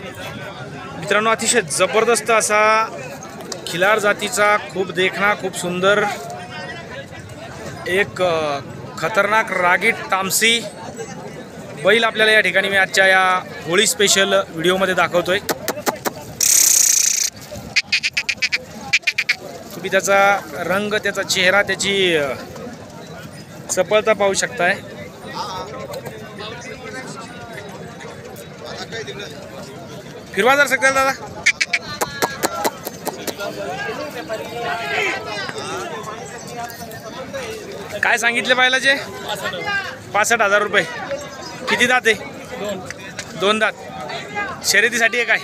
मित्रांनो अतिशय जबरदस्त असा खिलार जातीचा खूप देखणा खूप सुंदर एक खतरनाक रागीट तामसी बैल आपल्याला या ठिकाणी मी आजच्या या होळी स्पेशल व्हिडिओमध्ये दाखवतोय. तुम्ही त्याचा रंग त्याचा चेहरा त्याची चपळता पाहू शकताय. फिरवा जर सकता दादा. काय सांगितले पाहिलाचे पासष्ट हजार रुपये. किती दात आहे? दोन दात. शर्यतीसाठी आहे काय?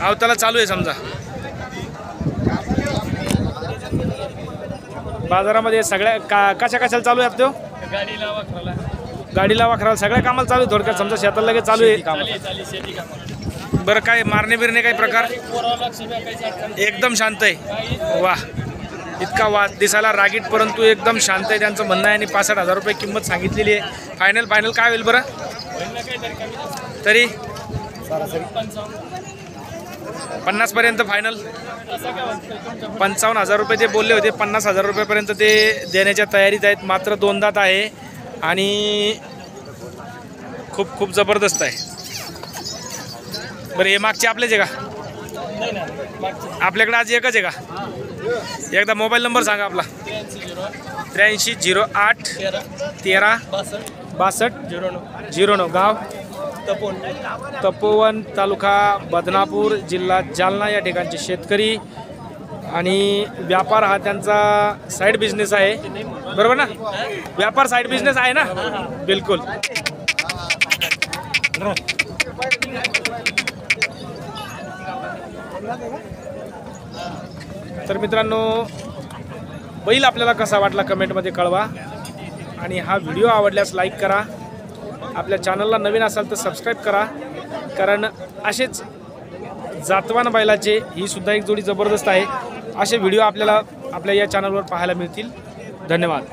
अवताला चालू आहे समजा. बाजारामध्ये सगळ्या का कशा कशाला चालू आहे तो गाडीला वाखराला सगळ्या कामाला चालू आहे थोडक्यात. समजा शेताला लगेच चालू आहे. कामाला. बरं काय मारणे बिरणे काही प्रकार? एकदम शांत आहे. वा इतका वा दिसायला रागीट परंतु एकदम शांत आहे. त्यांचं म्हणणं आहे आणि पासष्ट हजार रुपये किंमत सांगितलेली आहे. फायनल फायनल काय होईल बरं? कमी. तरी? पन्नासपर्यंत फायनल पंचावन्न हजार रुपये ते बोलले होते पन्नास हजार रुपयेपर्यंत ते देण्याच्या तयारीत आहेत. मात्र दोन दात आहे. आणि खूप खूप जबरदस्त आहे. बरं हे मागचे आपलेच आहे का? आपल्याकडे आज एकच आहे का? एकदा मोबाईल नंबर सांगा आपला. त्र्याऐंशी झिरो आठ तेरा बासष्ट झिरो नऊ. झिरो नऊ गाव? तपोवन तपोवन तालुका बदनापूर जिल्हा जालना या ठिकाणचे शेतकरी आणि व्यापार हा त्यांचा साईड बिझनेस आहे. बरोबर ना? व्यापार साईड बिझनेस आहे ना? बिलकुल. तर मित्रांनो बैल आपल्याला कसा वाटला कमेंटमध्ये कळवा. आणि हा व्हिडिओ आवडल्यास लाईक करा. आपल्या चॅनलला नवीन असाल तर सबस्क्राईब करा. कारण असेच जातवान बैलाचे ही सुद्धा एक जोडी जबरदस्त आहे. असे व्हिडिओ आपल्याला आपल्या या चॅनलवर पाहायला मिळतील. धन्यवाद.